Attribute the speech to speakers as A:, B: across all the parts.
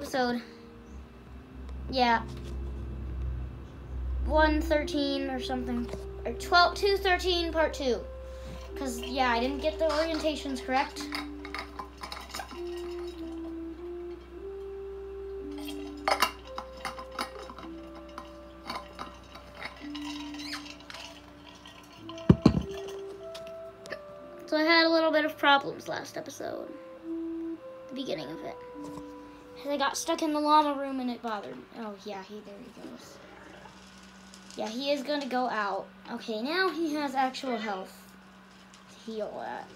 A: episode. Yeah. 113 or something. Or 12, 213 part 2. Because, yeah, I didn't get the orientations correct. So I had a little bit of problems last episode. The beginning of it. Because I got stuck in the llama room and it bothered me. Oh, yeah, he there he goes. Yeah, he is going to go out. Okay, now he has actual health to heal at.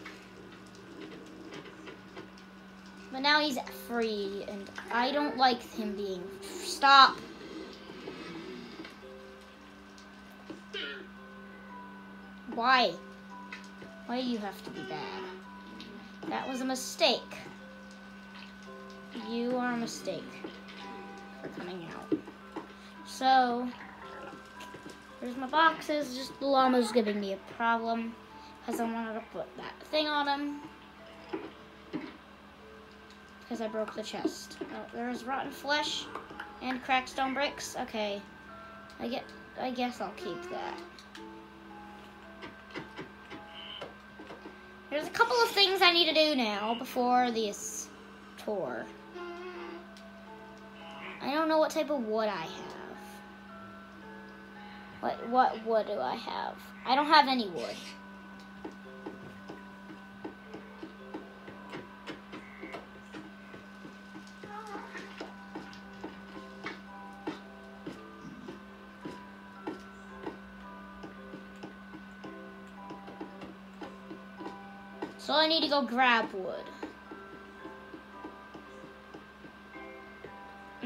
A: But now he's free, and I don't like him being... Stop! Why? Why do you have to be bad? That was a mistake you are a mistake for coming out. So, there's my boxes. Just the llama's giving me a problem because I wanted to put that thing on him because I broke the chest. Oh, there's rotten flesh and cracked stone bricks. Okay, I get. I guess I'll keep that. There's a couple of things I need to do now before this tour. I don't know what type of wood I have. What, what wood do I have? I don't have any wood. So I need to go grab wood.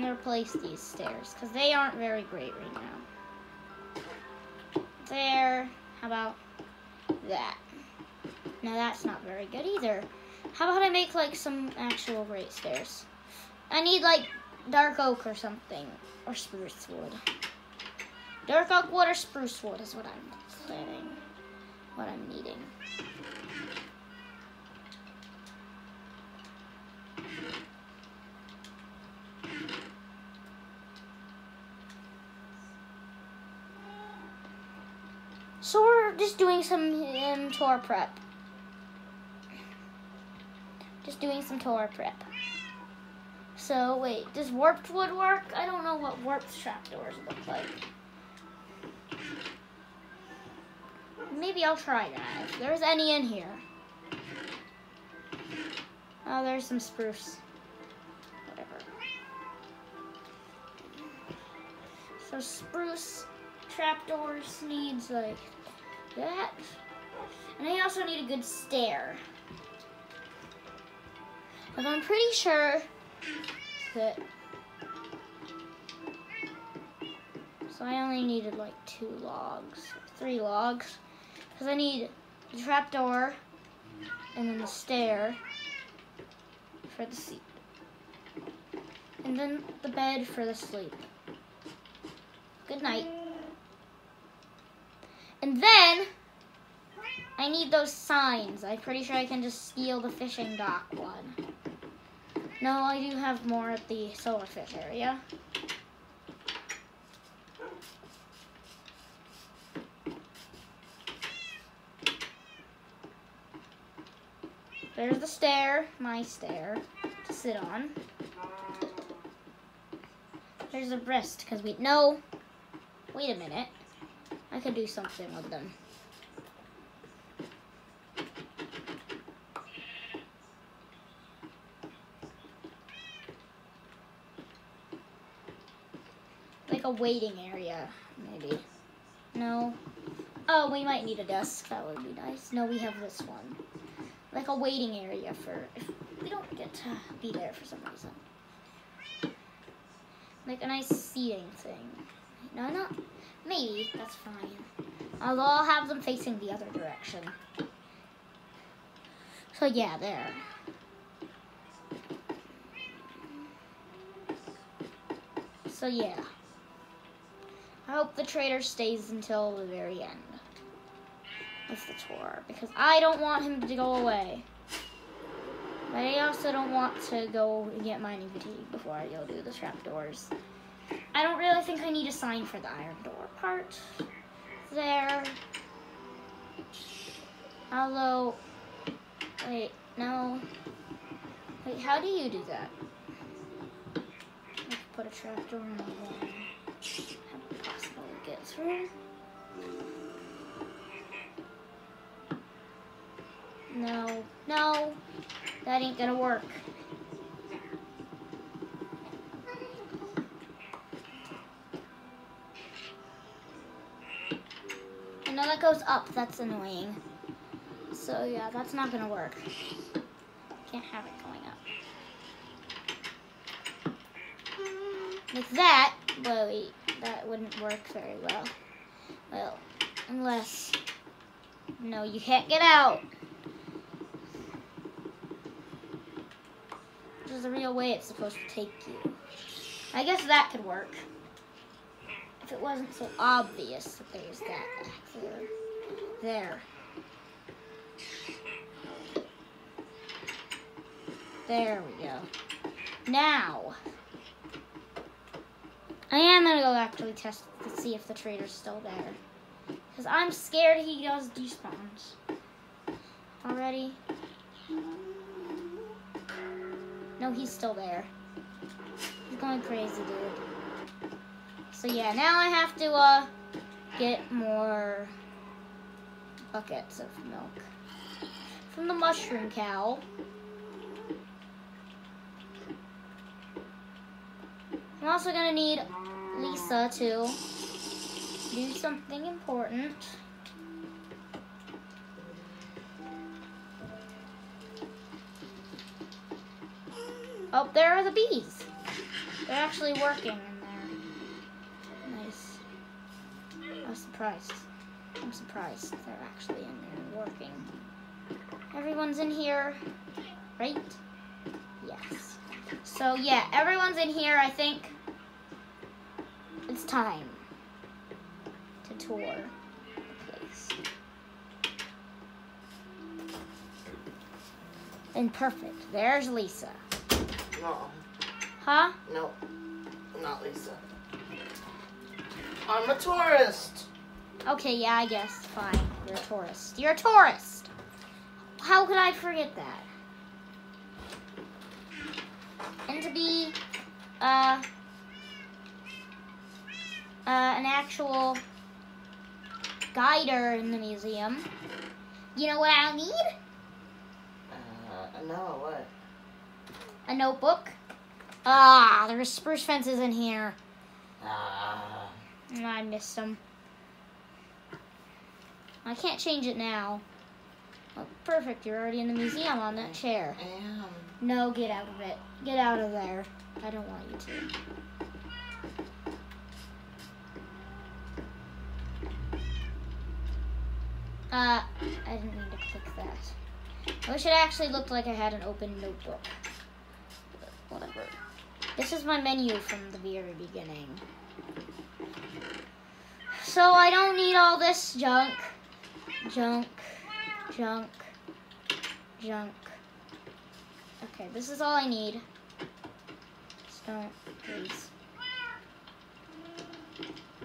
A: replace these stairs because they aren't very great right now. There. How about that? Now that's not very good either. How about I make like some actual great stairs? I need like dark oak or something or spruce wood. Dark oak wood or spruce wood is what I'm planning, what I'm needing. So we're just doing some um, tour prep. Just doing some tour prep. So wait, does warped wood work? I don't know what warped trapdoors look like. Maybe I'll try that. If there's any in here. Oh, there's some spruce. Whatever. So spruce trapdoors needs like that. And I also need a good stair. because I'm pretty sure that so I only needed like two logs, three logs. Because I need the trapdoor and then the stair for the seat. And then the bed for the sleep. Good night. And then, I need those signs. I'm pretty sure I can just steal the fishing dock one. No, I do have more at the solar fish area. There's the stair, my stair, to sit on. There's a the breast, because we, no, wait a minute. I could do something with them. Like a waiting area, maybe. No. Oh, we might need a desk. That would be nice. No, we have this one. Like a waiting area for if we don't get to be there for some reason. Like a nice seating thing. No, not Maybe, that's fine. I'll all have them facing the other direction. So yeah, there. So yeah. I hope the trader stays until the very end of the tour because I don't want him to go away. But I also don't want to go and get mining fatigue before I go do the trapdoors. doors. I don't really think I need a sign for the iron door part there. Although, wait, no. Wait, how do you do that? put a trapdoor in the wall. How do possible to get through? No, no, that ain't gonna work. goes up, that's annoying. So yeah, that's not gonna work. Can't have it going up. Like that, well wait, that wouldn't work very well. Well, unless, no, you can't get out. This is the real way it's supposed to take you. I guess that could work if it wasn't so obvious that there's that there. There. There we go. Now, I am gonna go actually test to see if the trader's still there. Cause I'm scared he does despawns. Already? No, he's still there. He's going crazy, dude. So yeah, now I have to uh, get more buckets of milk from the mushroom cow. I'm also gonna need Lisa to do something important. Oh, there are the bees. They're actually working. surprised. I'm surprised they're actually in there working. Everyone's in here, right? Yes. So yeah, everyone's in here, I think. It's time to tour the place. And perfect. There's Lisa. No. Huh? No, not Lisa. I'm a tourist. Okay, yeah, I guess. Fine. You're a tourist. You're a tourist! How could I forget that? And to be, uh, uh, an actual guider in the museum, you know what I'll need? Uh, no, what? A notebook. Ah, there's spruce fences in here. Ah. Uh. I missed them. I can't change it now. Oh, perfect, you're already in the museum on that chair. I am. No, get out of it. Get out of there. I don't want you to. Uh, I didn't mean to click that. I wish it actually looked like I had an open notebook. Whatever. This is my menu from the very beginning. So I don't need all this junk junk, junk, junk. Okay, this is all I need. Just don't, please.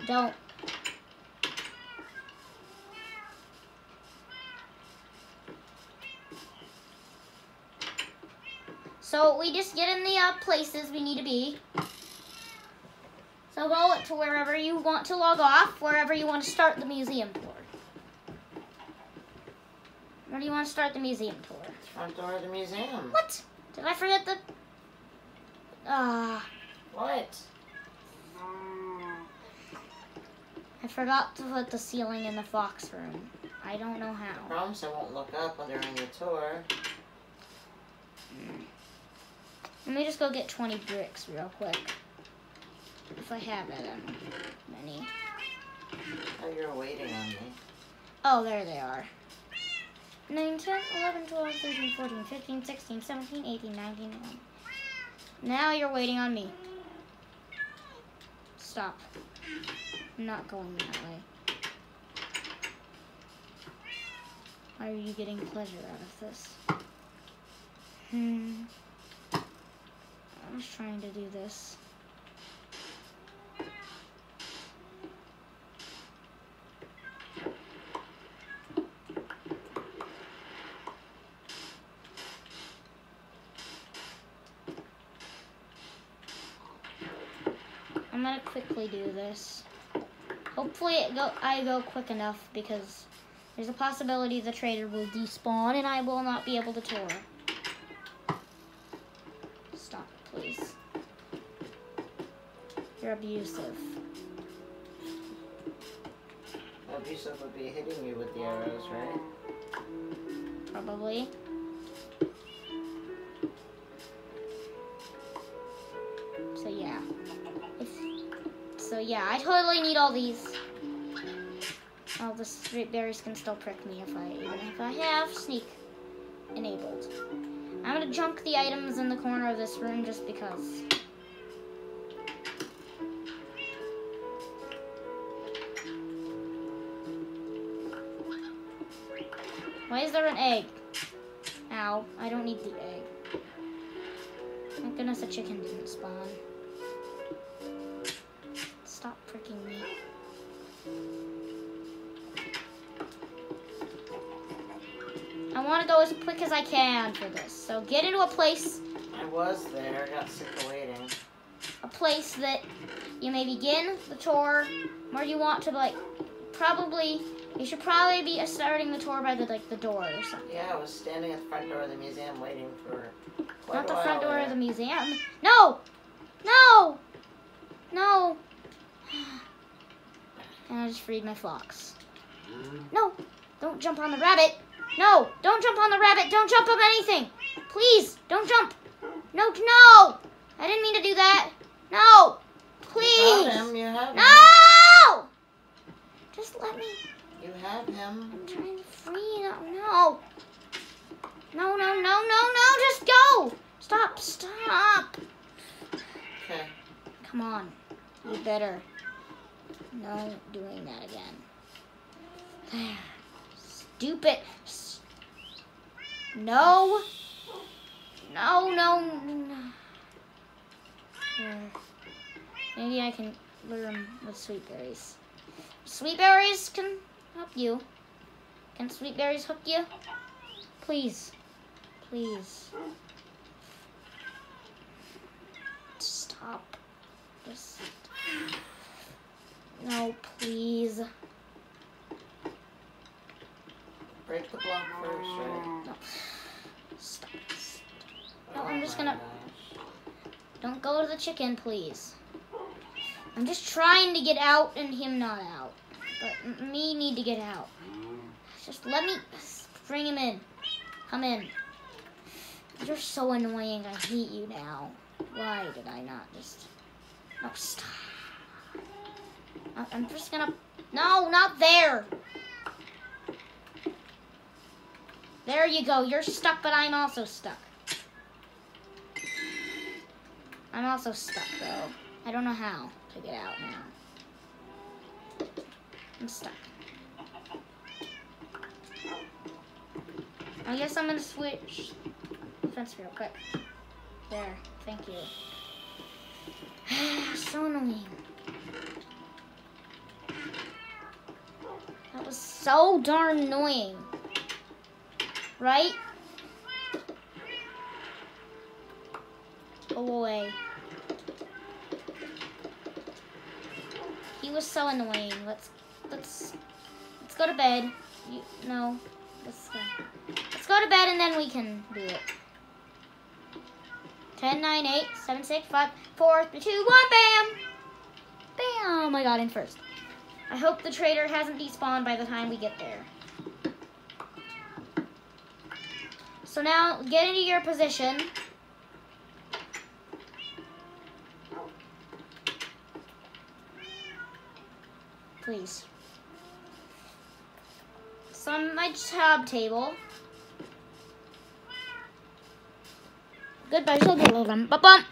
A: Don't. So we just get in the uh, places we need to be. So go to wherever you want to log off, wherever you want to start the museum. What do you want to start the museum tour? Front door of the museum. What? Did I forget the... Ah. Uh, what? I forgot to put the ceiling in the fox room. I don't know how. I promise I won't look up while they're on the tour. Let me just go get 20 bricks real quick. If I have it, many. Oh, you're waiting on me. Oh, there they are. 9, 10, 11, 12, 13, 14, 15, 16, 17, 18, 19, 20. Now you're waiting on me. Stop. I'm not going that way. Why Are you getting pleasure out of this? Hmm. I'm just trying to do this. I'm gonna quickly do this. Hopefully it go I go quick enough because there's a possibility the trader will despawn and I will not be able to tour. Stop, please. You're abusive. Abusive would be hitting you with the arrows, right? Probably. yeah, I totally need all these. All the sweet berries can still prick me if I even if I have sneak enabled. I'm gonna junk the items in the corner of this room just because. Why is there an egg? Ow, I don't need the egg. Thank goodness a chicken didn't spawn. as I can for this. So get into a place. I was there. I got sick of waiting. A place that you may begin the tour where you want to like probably you should probably be starting the tour by the like the door or something. Yeah, I was standing at the front door of the museum waiting for. Not the front door there. of the museum. No, no, no. And I just freed my flocks. Mm-hmm. No, don't jump on the rabbit. No, don't jump on the rabbit. Don't jump on anything. Please, don't jump. No, no. I didn't mean to do that. No. Please. You have him. You have no. Him. Just let me. You have him. I'm trying to free him! No. No, no, no, no, no. Just go. Stop, stop. Okay. Come on. You better. No doing that again. There. Stupid. No. No, no. no. Maybe I can lure him with sweet berries. Sweet berries can help you. Can sweet berries hook you? Please. Please. Stop. Just. No, please. Break the block first, right? No. Stop. Oh no, I'm just gonna... Don't go to the chicken, please. I'm just trying to get out and him not out. But me need to get out. Mm. Just let me bring him in. Come in. You're so annoying. I hate you now. Why did I not just... No, stop. I'm just gonna... No, not there. There you go. You're stuck, but I'm also stuck. I'm also stuck, though. I don't know how to get out now. I'm stuck. I guess I'm gonna switch fence real quick. There, thank you. so annoying. That was so darn annoying right? away. He was so annoying. Let's let's let's go to bed. You, no, let's go. Let's go to bed and then we can do it. Ten, nine, eight, seven, six, five, four, three, two, one, bam! Bam! I got in first. I hope the trader hasn't despawned by the time we get there. So now get into your position. Please. So on my tab table. Goodbye, shoulder. Bum bum.